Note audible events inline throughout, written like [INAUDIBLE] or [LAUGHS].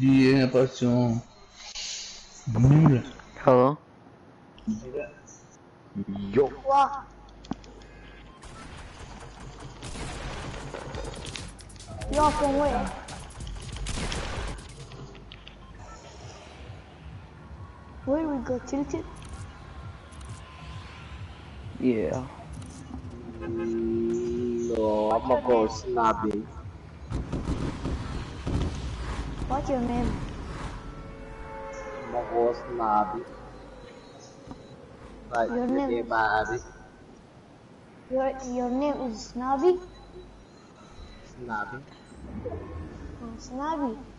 Viens, passion. Nul. Hello? Yo. Wow. Y'all from where? Where we go? Tilted? Yeah. No, I'm gonna go snobby. What's your name? Gonna go snobby. Like Your name? Abby. Your your name is Snobby? Snobby. Oh, Snobby.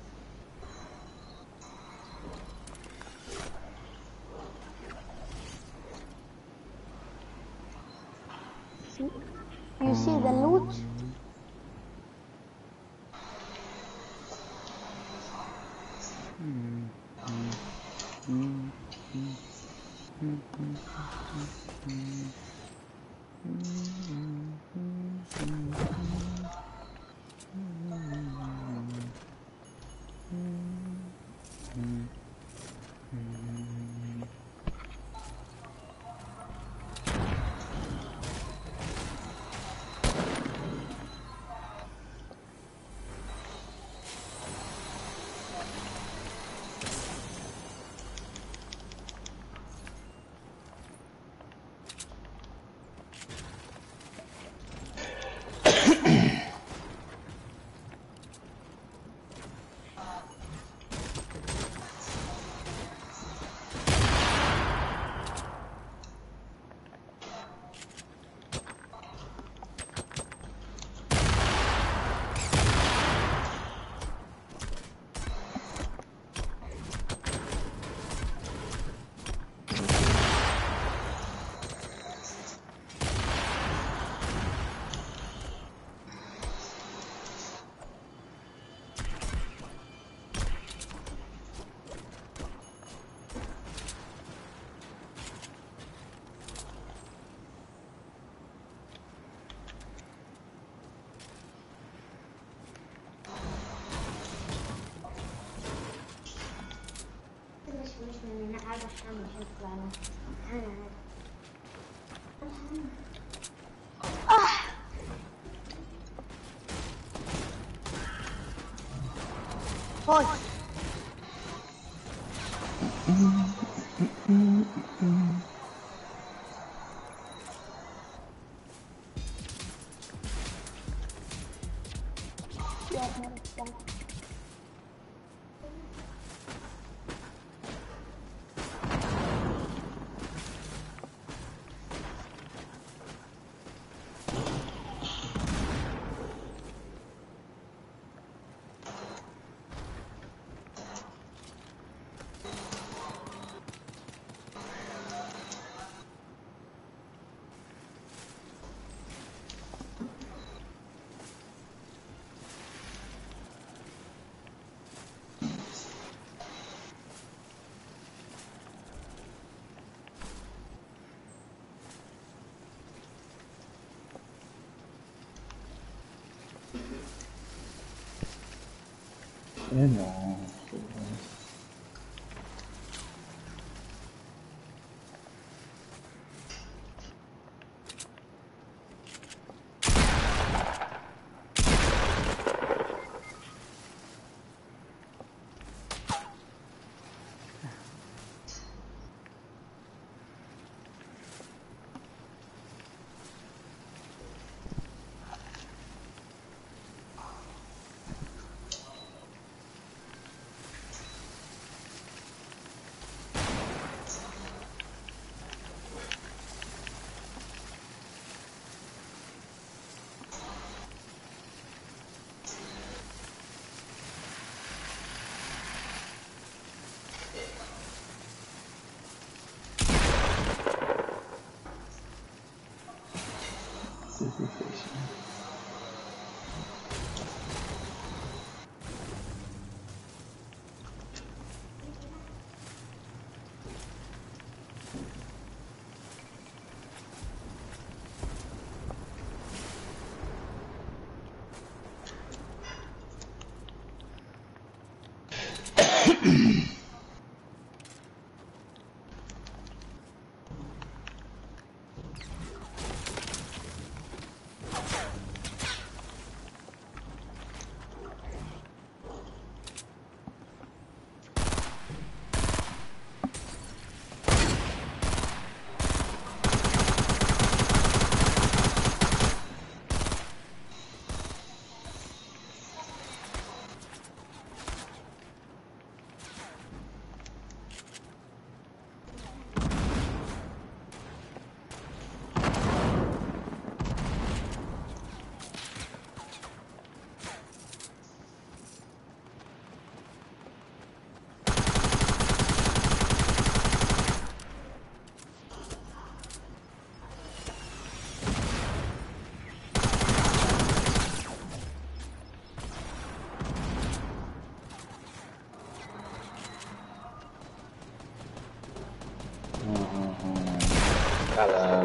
Hold. Eh non. profession. mm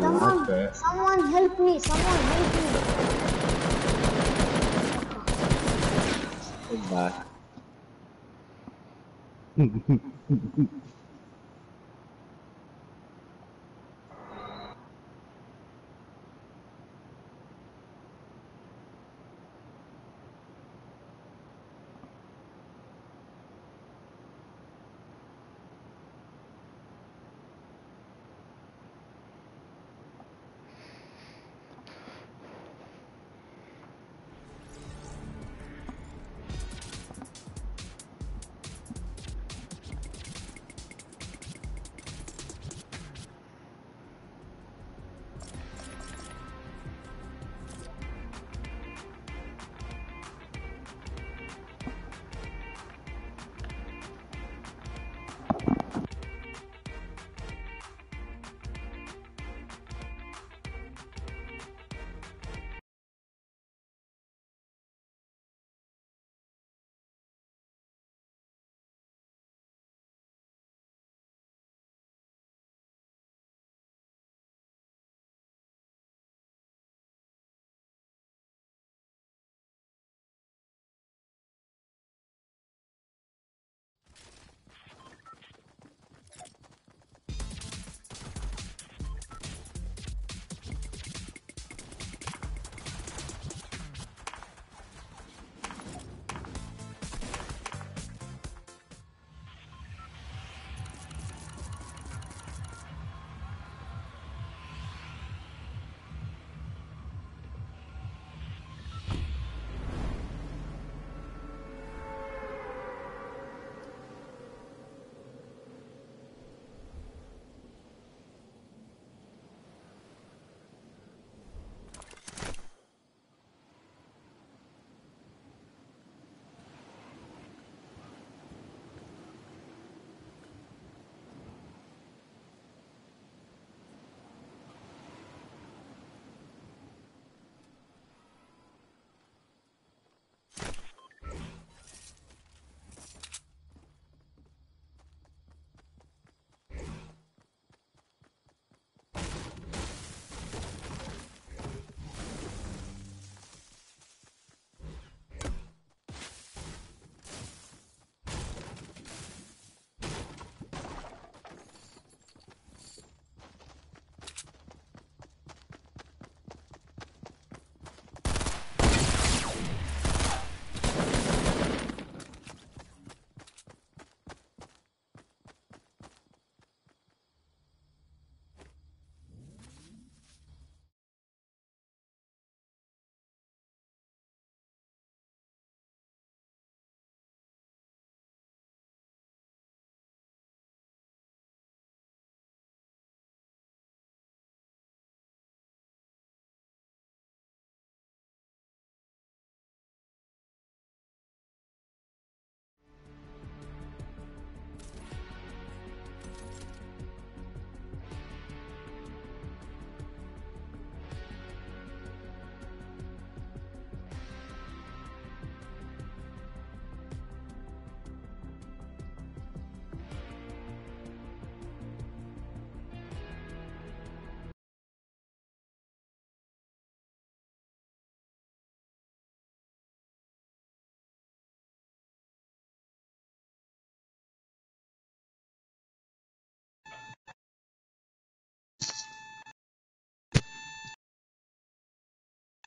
fait. Someone, someone help me. Someone help me. Diba? [LAUGHS]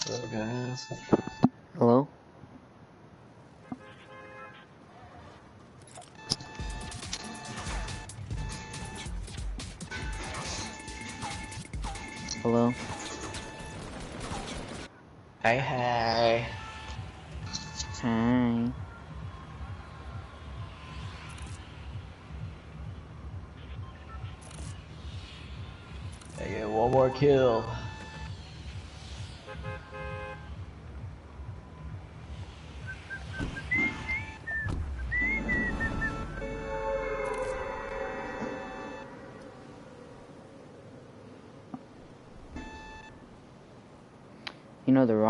Hello, guys. Hello? Hello? Hey, hey. Hi. I get one more kill.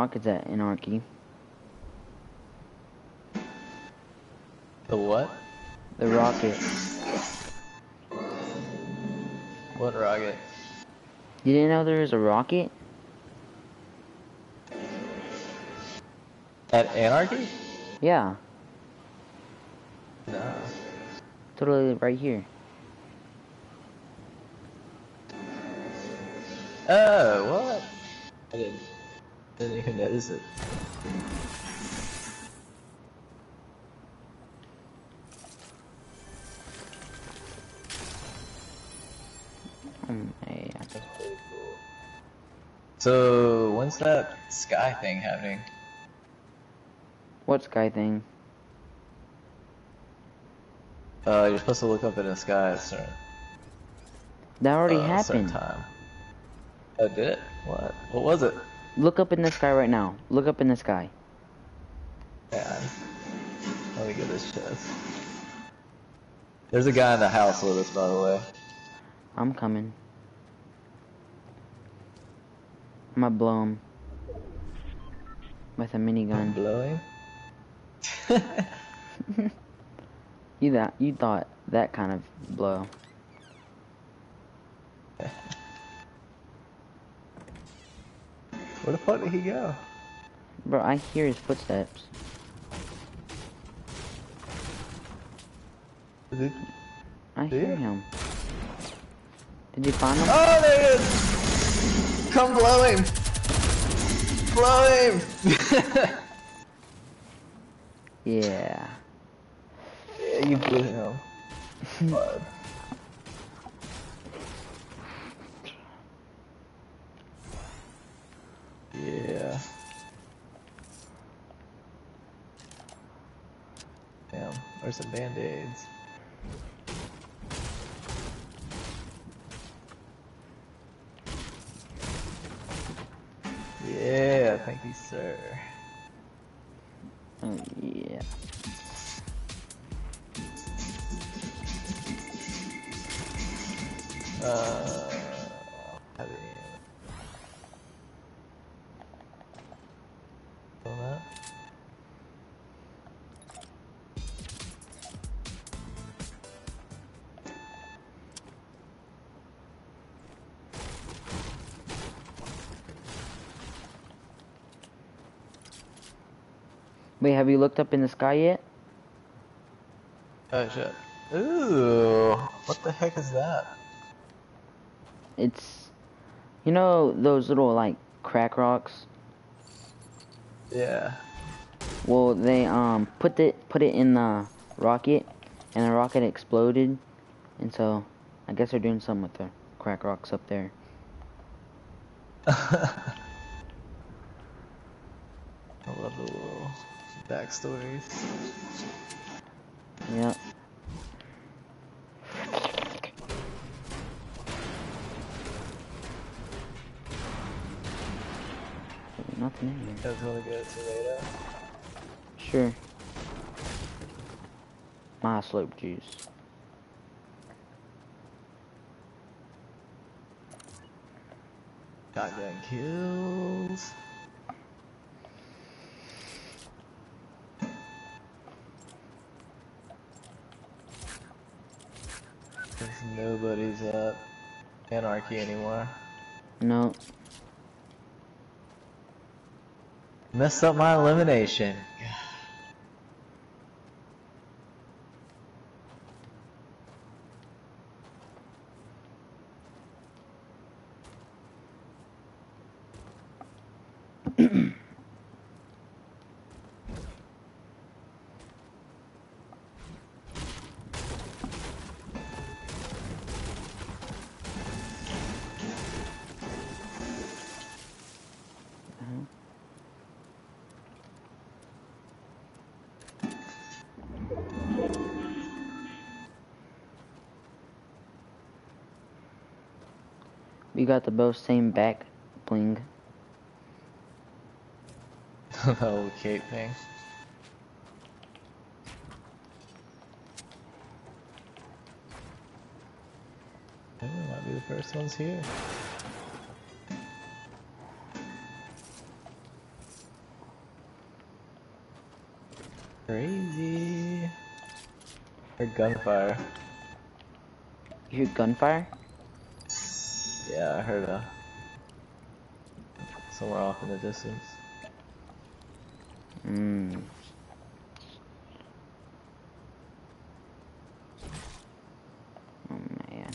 Rocket's at Anarchy. The what? The rocket. What rocket? You didn't know there was a rocket? At Anarchy? Yeah, No. totally right here. Oh, what? I didn't, notice it. Yeah. That's pretty cool. So, when's that sky thing happening? What sky thing? Uh, you're supposed to look up in the sky at a certain, That already uh, a certain happened. time. Oh, did it? What? What was it? Look up in the sky right now. Look up in the sky. Man. Let me get this chest. There's a guy in the house with us, by the way. I'm coming. I'm gonna blow him. With a minigun. Blowing? [LAUGHS] You that you thought that kind of blow. Where the fuck did he go? Bro, I hear his footsteps. Is it- I hear him. Did you find him? Oh, there he is! Come blow him! Blow him! [LAUGHS] Yeah. yeah, you blew him. [LAUGHS] Bud. Yeah. Some band-aids? Yeah, thank you, sir. Oh, yeah. Wait, have you looked up in the sky yet? Oh shit. Ooh, what the heck is that? It's, you know, those little like crack rocks. Yeah. Well, they um put it put it in the rocket, and the rocket exploded, and so I guess they're doing something with the crack rocks up there. [LAUGHS] I love the little backstories. Yep. Nothing in here. Guys wanna go to tomato? Sure. My slurp juice. Shotgun kills. Cause nobody's up. Anarchy anymore. No. Messed up my elimination. We got the both same back bling. [LAUGHS] the old cape thing. Oh, we might be the first ones here. Crazy. Heard gunfire. You hear gunfire? Yeah, I heard a somewhere off in the distance. Mmm. Oh man.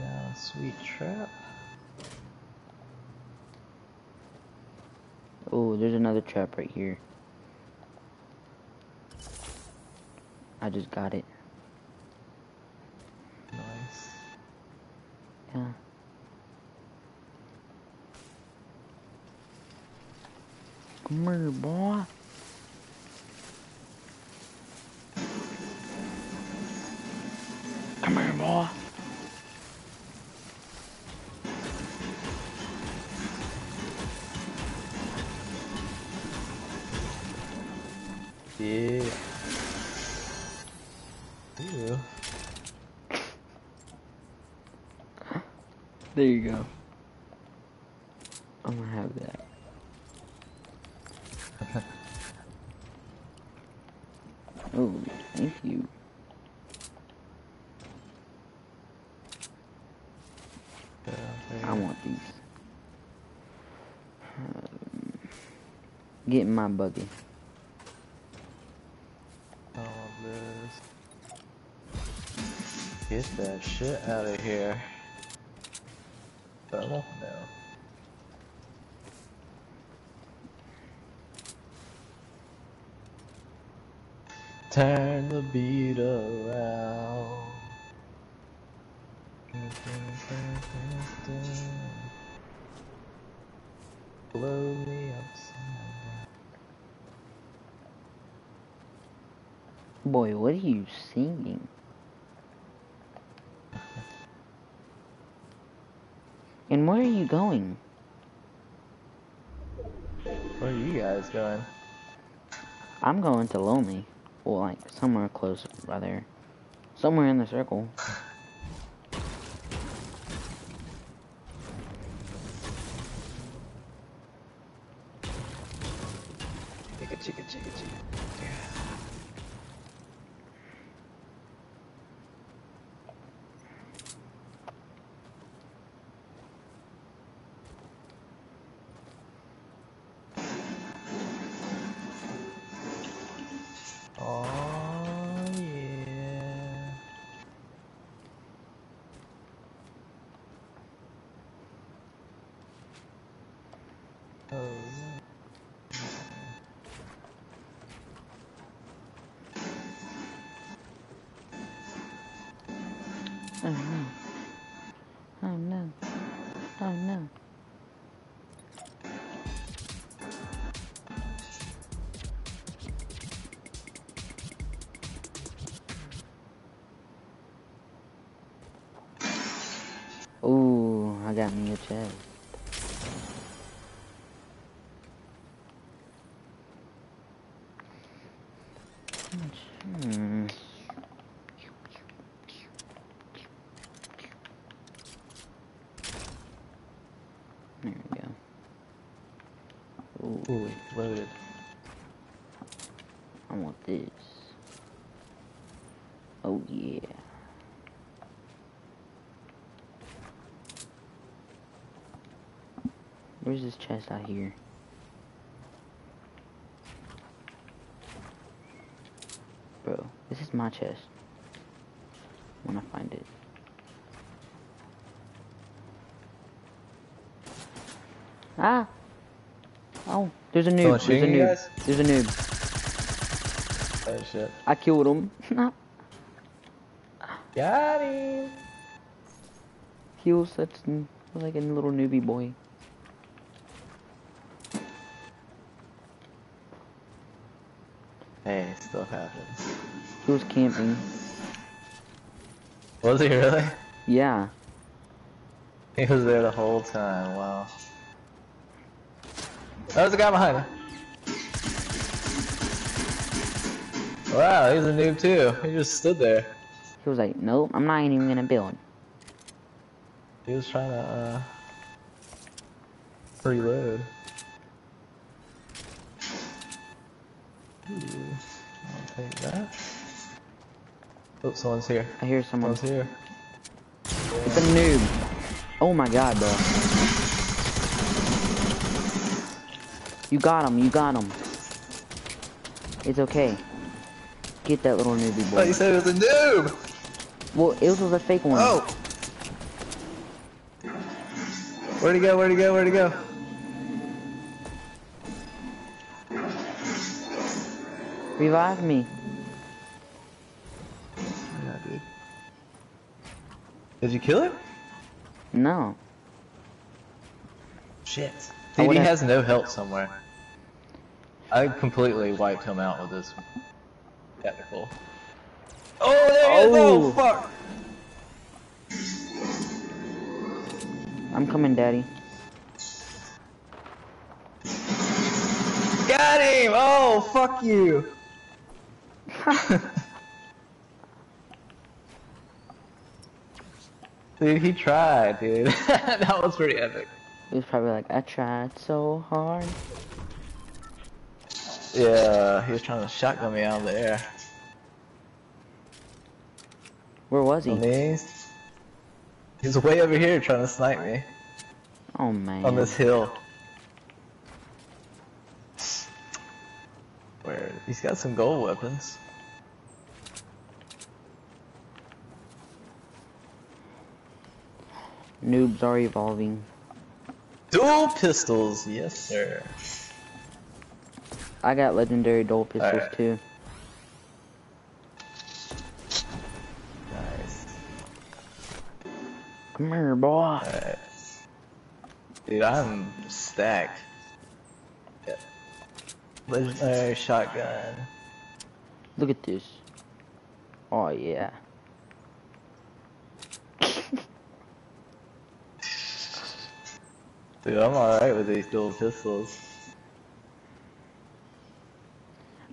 Yeah, sweet trap. Oh, there's another trap right here. I just got it. Nice. Yeah. Come here, boy. Come here, boy. There you go. I'm gonna have that. [LAUGHS] oh, thank you. Yeah, I want these. Um, get in my buggy. Oh, this. Get that shit out of here. Fella? No. Turn the beat around. Blow me upside down. Boy, what are you singing? And where are you going? Where are you guys going? I'm going to Lonely. Like, somewhere close, rather. Somewhere in the circle. Oh no. Oh no. Where's this chest out here? Bro, this is my chest. When I find it. Ah! Oh, there's a noob. There's a noob. There's a noob. Oh shit. I killed him. [LAUGHS] Got him. he was such like a little newbie boy. Hey, stuff happens. He was camping. Was he really? Yeah. He was there the whole time. Wow. There's a guy behind him. Wow, he's a noob too. He just stood there. He was like, nope, I'm not even gonna build. He was trying to uh reload. Ooh, take that. Oh, someone's here. I hear someone. Someone's here. It's a noob. Oh my god, bro. You got him, you got him. It's okay. Get that little newbie Oh, you said it was a noob! Well, it was a fake one. Oh! Where'd he go? Where'd he go? Where'd he go? Revive me. Yeah, dude. Did you kill him? No. Shit. Dude, he has no help somewhere. I completely wiped him out with this technical. Oh, there he is! Oh, Oh. fuck! I'm coming, daddy. Got him! Oh, fuck you! Dude, he tried, dude. [LAUGHS] that was pretty epic. He was probably like, I tried so hard. Yeah, he was trying to shotgun me out of the air. Where was he? On these. He's way over here trying to snipe me. Oh man. On this hill. Where he's got some gold weapons. Noobs are evolving. Dual pistols, yes sir. I got legendary dual pistols Alright. too. Nice. Come here, boy. Alright. Dude, I'm stacked. Yeah. Legendary shotgun. Look at this. Oh yeah. Dude, I'm alright with these dual pistols.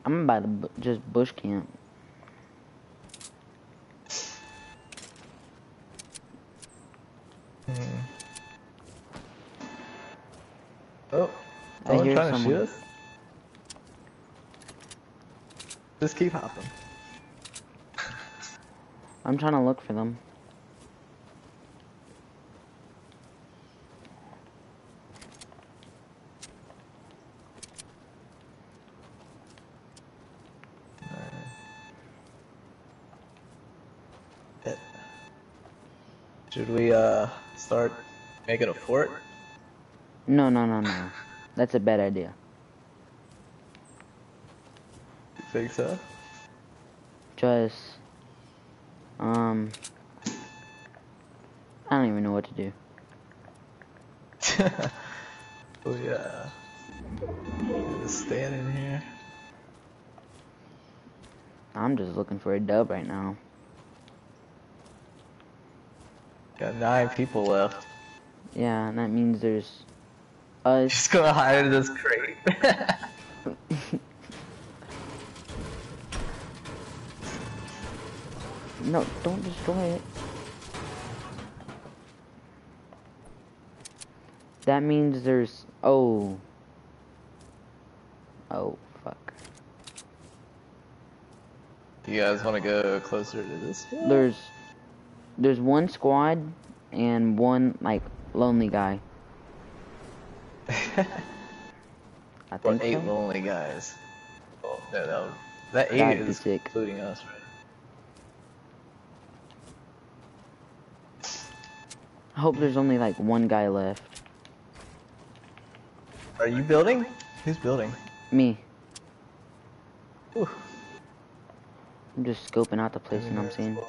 I'm about to bu- just bush camp. Hmm. Oh, someone trying to shoot us? Just keep hopping. I'm trying to look for them. Should we uh start making a fort? No, no, no, no. That's a bad idea. You think so? Just, um, I don't even know what to do. [LAUGHS] oh yeah. Just stand in here. I'm just looking for a dub right now. Got nine people left. Yeah, and that means there's [LAUGHS] us. Just gonna hide in this crate. [LAUGHS] No, don't destroy it. That means there's. Oh. Oh, fuck. Do you guys wanna go closer to this? There's. There's one squad and one, like, lonely guy. [LAUGHS] I Or think eight so. lonely guys. Oh, no, no. That eight That'd is including us, right? I hope there's only like one guy left. Are you building? Who's building? Me. Ooh. I'm just scoping out the place, you know what I'm saying? Boy.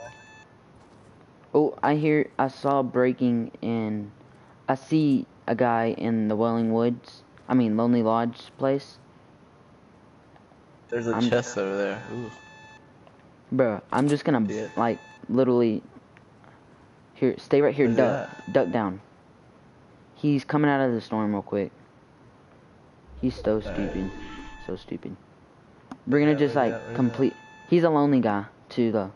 Oh, I hear, I saw breaking in, I see a guy in the Wailing Woods, I mean Lonely Lodge place. There's a I'm- chest over there. Ooh. Bro, I'm just gonna, Yeah. like, literally, here, stay right here, Where's duck, duck down. He's coming out of the storm real quick. He's so stupid, so stupid. We're gonna Yeah, just, like, that? Complete, he's a lonely guy, too, though.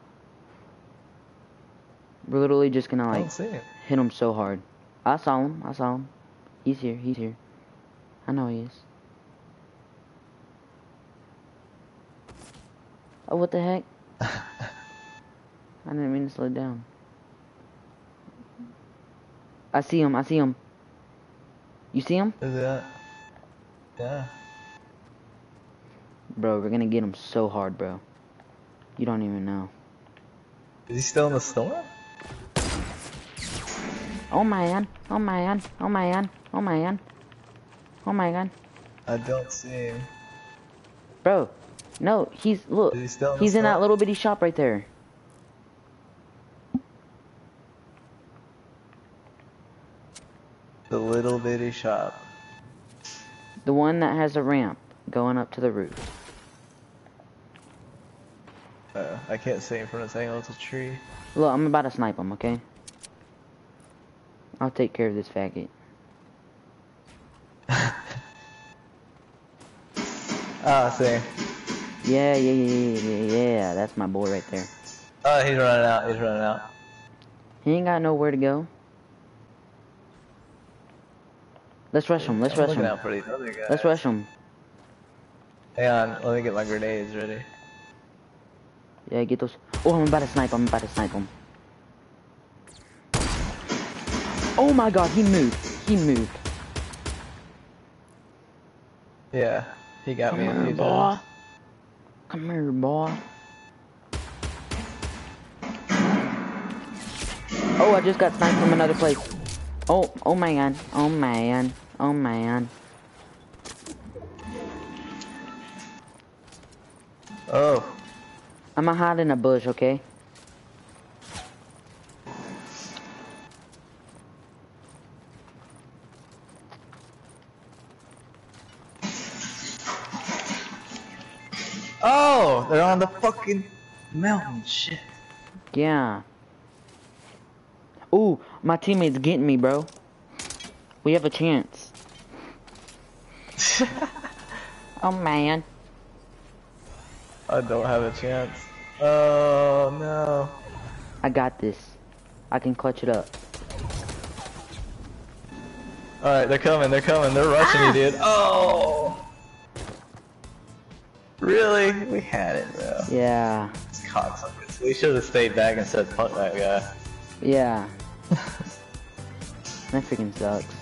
We're literally just gonna, like, don't see him. hit him so hard. I saw him. I saw him. He's here. He's here. I know he is. Oh, what the heck? [LAUGHS] I didn't mean to slow down. I see him. I see him. You see him? Is that? Yeah. Bro, we're gonna get him so hard, bro. You don't even know. Is he still in the storm? Oh man. Oh man. Oh man. Oh man. Oh my god. I don't see him. Bro. No, he's look. He still in the He's in that little bitty shop right there. The little bitty shop. The one that has a ramp going up to the roof. Uh, I can't see him from this angle. It's a tree. Look, I'm about to snipe him, okay? I'll take care of this faggot. [LAUGHS] Ah, I see. Yeah, yeah, yeah, yeah, yeah. That's my boy right there. Oh, he's running out. He's running out. He ain't got nowhere to go. Let's rush him. Let's I'm rush him. out for these other guys. Let's rush him. Hang on. Let me get my grenades ready. Yeah, get those. Oh, I'm about to snipe him. I'm about to snipe him. Oh my god, he moved. He moved. Yeah. He got Come me a here, few boy. times. Come here, boy. Oh, I just got sniped from another place. Oh, oh man, oh man, oh man. Oh. I'm gonna hide in a bush, okay? The fucking mountain. Shit. Yeah. Ooh, my teammate's getting me, bro. We have a chance. [LAUGHS] oh man. I don't have a chance. Oh no. I got this. I can clutch it up. Alright, they're coming, they're coming, they're rushing Ah! you, dude. Oh! Really? We had it, bro. Yeah. It's cocksuckers. We should have stayed back and said, fuck that guy. Yeah. [LAUGHS] that freaking sucks.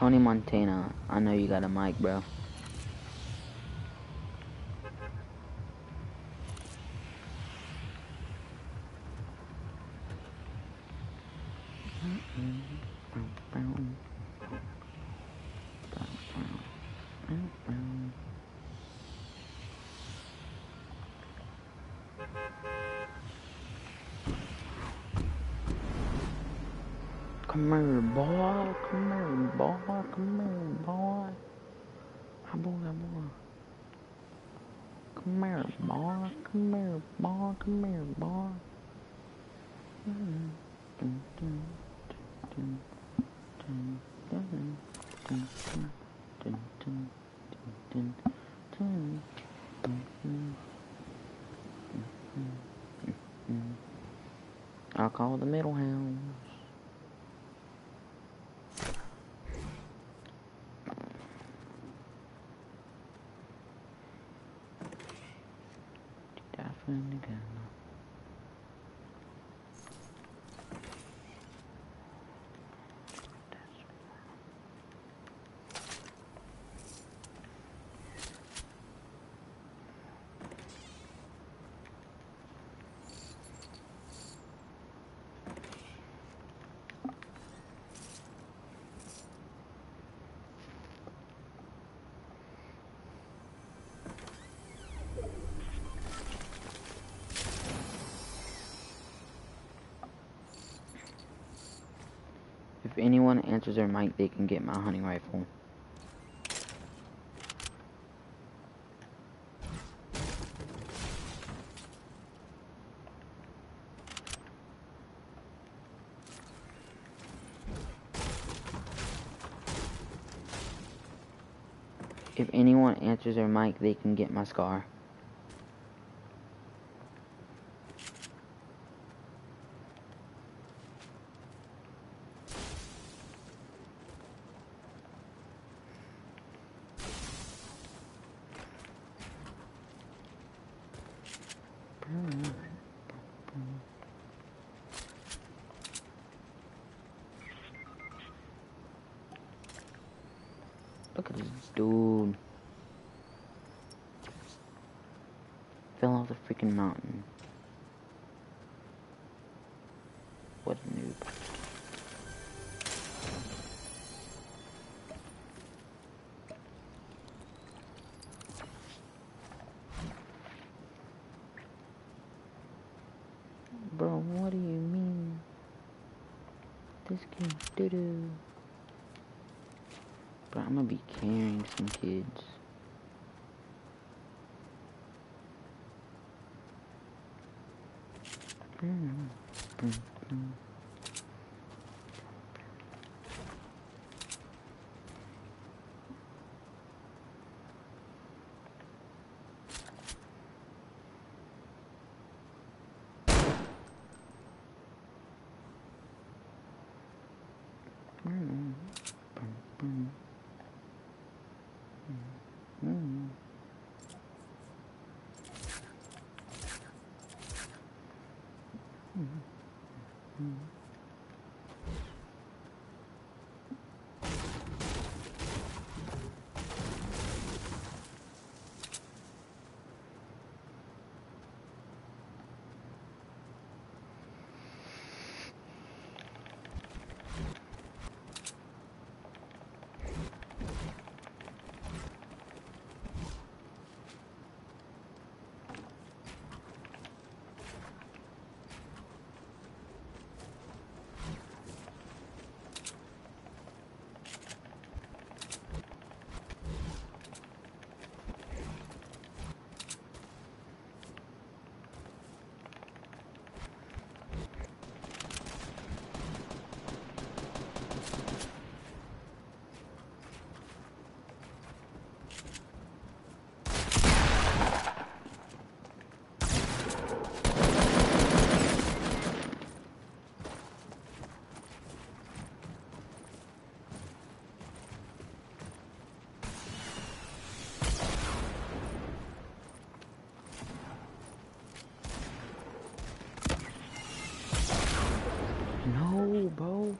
Tony Montana, I know you got a mic, bro. Come here, boy. Come here, boy. Come here, boy. Come here, boy. Come here, boy. Come here, boy. Come here, boy. I'll call the middle hound. Answers their mic, they can get my hunting rifle. If anyone answers their mic, they can get my scar. Look at this dude. Fell off the freaking mountain. What a noob. Bro, what do you mean? This game doo-doo. But I'm gonna be carrying some kids. boom, boom. No, bro.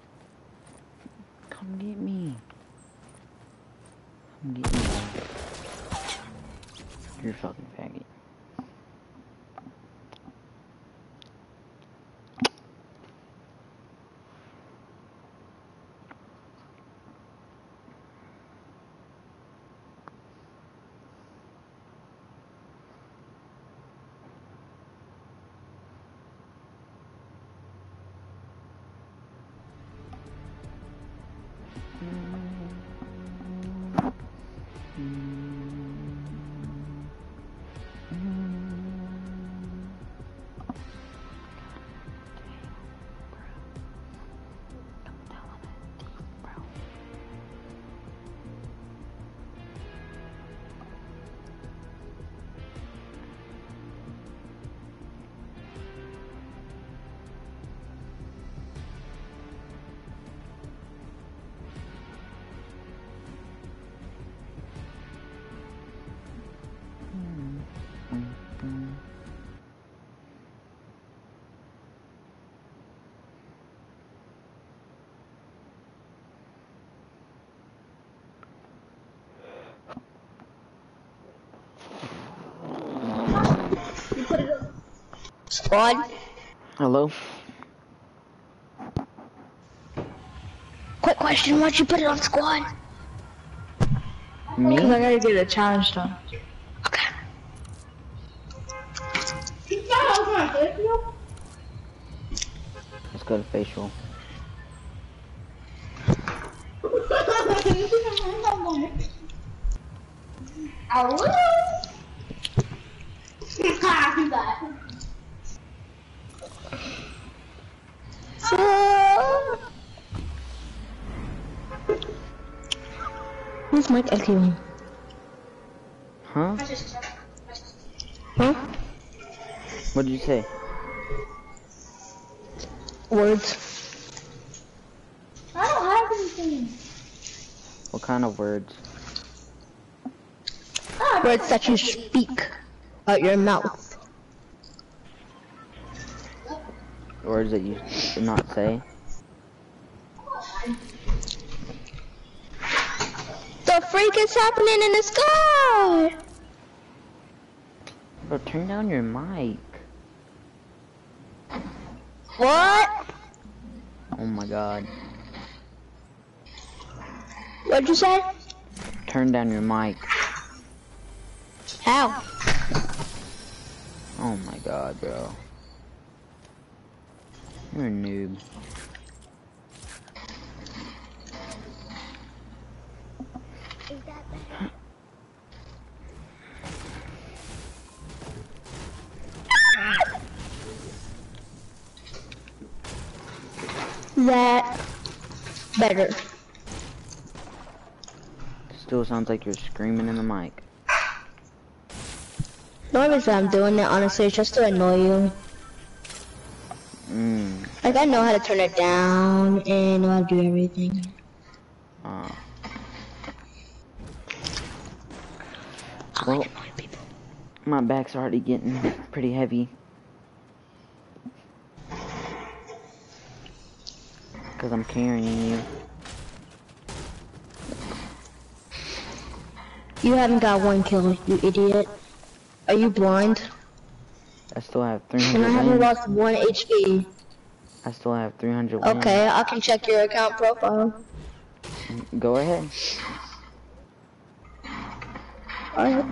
Come get me. Come get me. You're fucking faggot. Squad. Hello? Quick question, why'd you put it on squad? Me? Cause I gotta get a challenge done. Okay. Let's go to facial. Who's Mike echoing? Huh? Huh? What did you say? Words. I don't have anything. What kind of words? Ah. Words that you speak out your mouth. Words that you should not say? The freak is happening in the sky? Bro, turn down your mic. What? Oh my god. What'd you say? Turn down your mic. How? Oh my god, bro. You're a noob. That better. Still sounds like you're screaming in the mic. Only reason I'm doing it, honestly, is just to annoy you. Mmm. Like, I know how to turn it down and know how to do everything. Uh. Well, like annoying people. my back's already getting pretty heavy. Cause I'm carrying you. You haven't got one kill, you idiot. Are you blind? I still have And 300 I haven't wins. lost one HP. I still have 300 wins. Okay, I can check your account profile. Go ahead. Alright.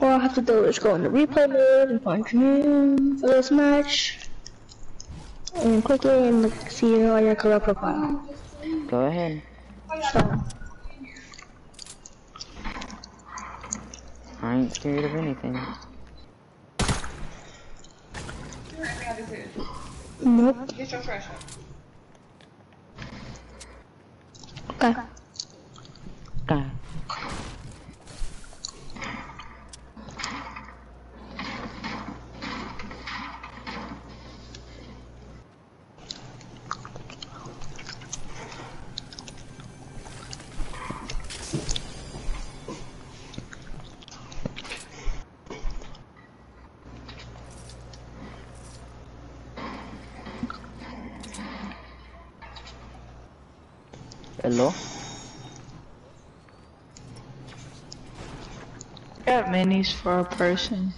All I have to do is go into replay mode and find your for this match. Mm, and quickly it and look, see your, your career profile. Go ahead. So, I ain't scared of anything. nope. Okay. Minis for a person.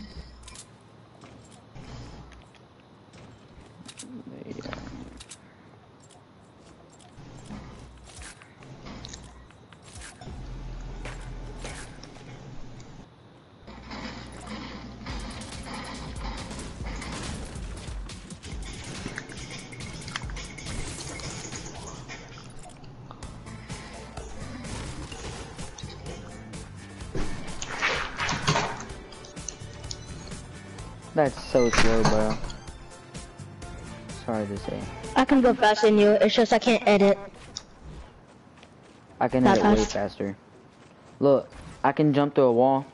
So slow, bro. Sorry to say. I can go faster than you. It's just I can't edit. I can Not hit it way faster. Look, I can jump through a wall.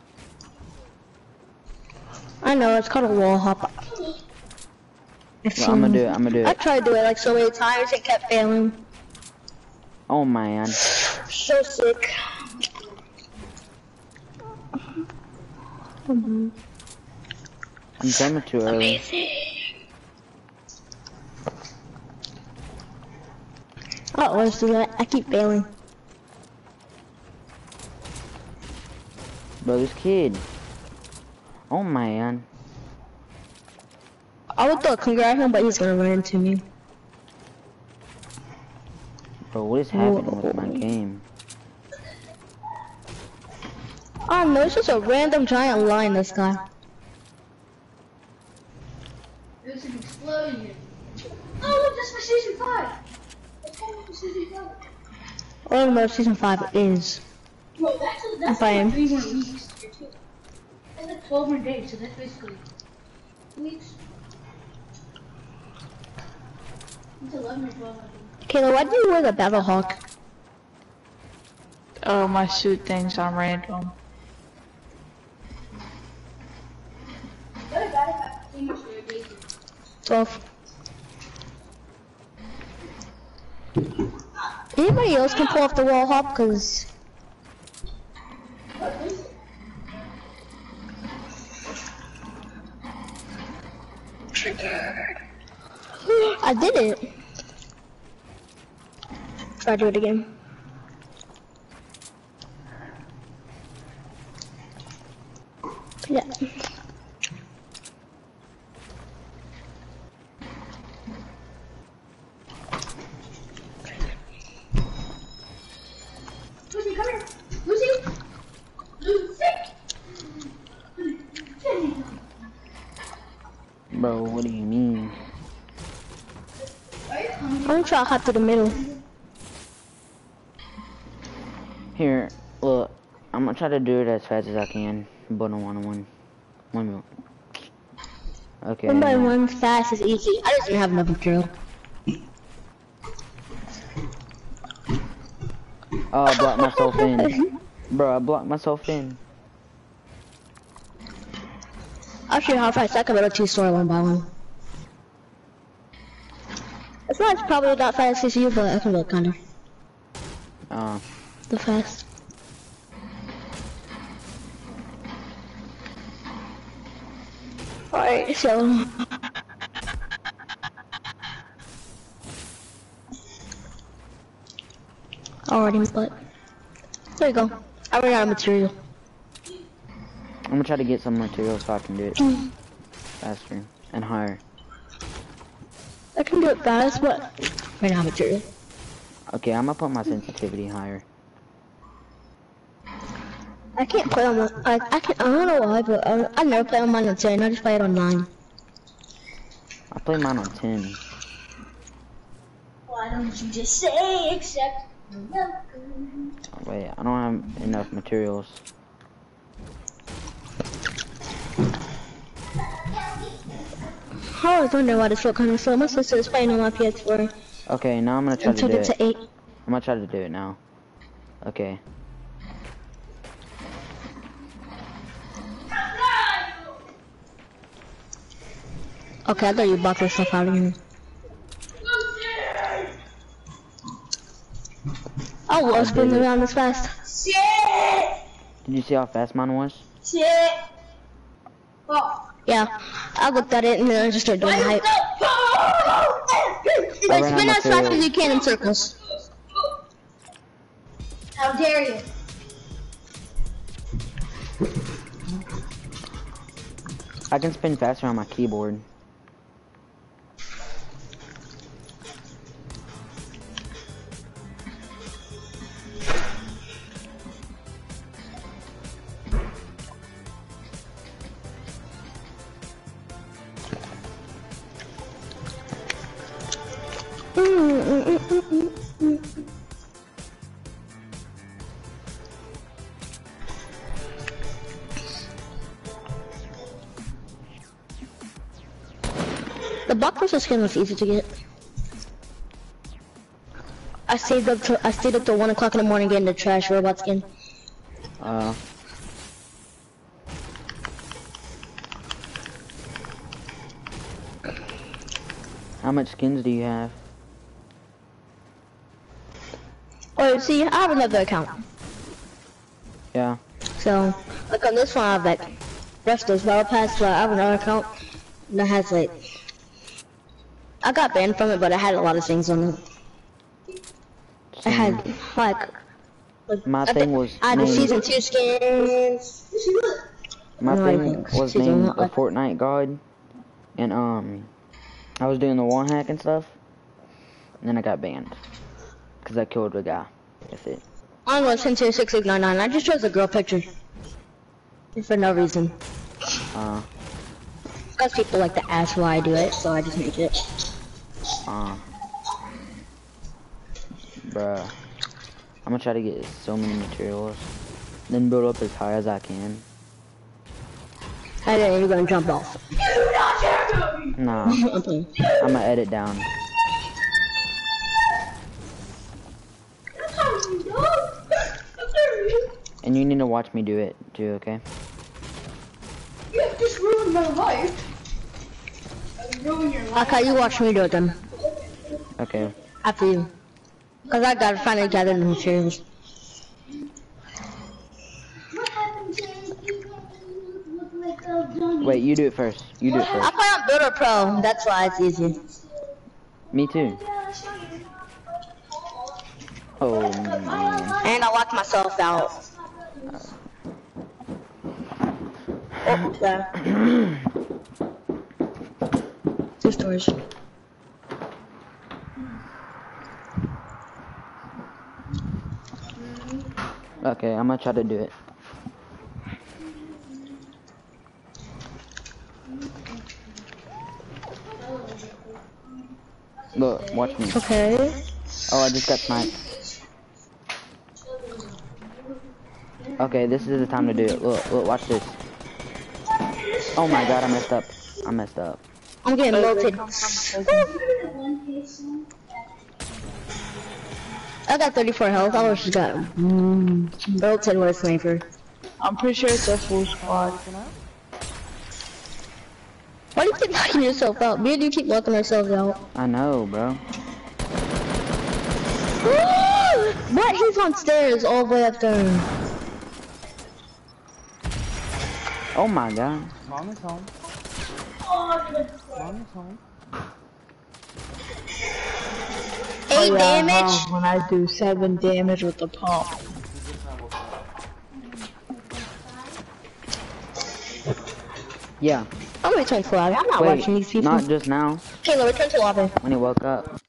I know it's called a wall hop. Well, I'm gonna do it. I'm gonna do it. I tried to do it like so many times and kept failing. Oh man. So sick. Mhm. I'm jumping too uh, early. I always do that. I keep failing. Bro, this kid. Oh man. I would a congrat him, but he's gonna run into me. Bro, what is happening with my game? I don't know, it's just a random giant line, this guy. There's an explosion. Oh, look, that's for season five. That's coming for season five. I don't know what season 5 is. Bro, that's, that's I am. like three more weeks. That's like 12 more days, so that's basically weeks. It's 11 or 12, Kayla, why do you wear the Battle Hawk? Oh, my suit things on random. What Anybody else can pull off the wall hop? Cause? I did it. Try to do it again. Yeah. Bro, what do you mean? Are you coming? I'm gonna try to hop to the middle. Here, look. I'm gonna try to do it as fast as I can, but on one on one. One minute. Okay. One by one, fast is easy. I just don't have enough material. Oh, I blocked myself in. Bro, I blocked myself in. I'll show you how fast I can build a two-story one by one. It's not probably not fast as you, but I can build kind of Uh, the fast. Alright, so already, but there you go. I ran out of material. I'm gonna try to get some materials so I can do it mm. faster and higher. I can do it fast, but ran out of material. Okay, I'm gonna put my sensitivity higher. I can't play on my. I, I can. I don't know why, but I, I never play on mine on 10. I just play it on 9. I play mine on 10. Why don't you just say accept? You're welcome. Oh, wait, I don't have enough materials. I was wondering why this felt kind of slow. My sister is playing on my PS4 Okay, now I'm gonna try and to do it it. to 8. I'm gonna try to do it now. Okay. Okay, I thought you blocked yourself out of here. Oh, I was spinning around this fast. Shit! Did you see how fast mine was? Shit! Oh. Yeah, I looked at it and then I just started doing the hype. I Like, ran spin as fast as you can in circles. How dare you! I can spin faster on my keyboard. Skin was easy to get. I stayed up to I stayed up till one o'clock in the morning getting the trash robot skin. Uh, how much skins do you have? Oh, see, I have another account. Yeah. So, like on this one, I have like rest of battle pass, but I have another account that has like. I got banned from it, but I had a lot of things on it. I had like. like My I thing was I had the named- season two skins. My No, thing was named one- the Fortnite God, and um, I was doing the wall hack and stuff, and then I got banned because I killed a guy with it. Mine was 102699. I just chose a girl picture. For no reason. Uh, Because people like to ask why I do it, so I just make it. Uh, bruh. I'm gonna try to get so many materials, then build up as high as I can. And then you're gonna jump off. You do Nah, [LAUGHS] I'm playing. I'm gonna edit down. And you need to watch me do it too, okay? You have just ruined my life. Ruin your life. Okay, you watch me do it then. Okay. After you. Because I gotta finally gather the materials. What happened to you? Look like a zombie. Wait, you do it first. You do it first. I play on Builder Pro, that's why it's easy. Me too. Oh man. And I lock myself out. Uh, oh, yeah. [CLEARS THROAT] Two stores. Okay, I'm gonna try to do it. Look, watch me. Okay. Oh, I just got sniped. Okay, this is the time to do it. Look, look, watch this. Oh my god, I messed up. I messed up. I'm getting melted. I got 34 health. I was just got mm, melted with a sniper. I'm pretty sure it's a full squad. Why do you keep knocking yourself out? Me and you keep knocking ourselves out. I know, bro. what? He's on stairs all the way up there. Oh my god. Mom is home. Mom is home. Eight Oh, yeah, damage. huh, When I do seven damage with the pump. Yeah. I'm gonna return to lobby. I'm not Wait, watching these people. not just now. Kayla, return to lobby. When he woke up.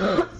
Alright. [LAUGHS]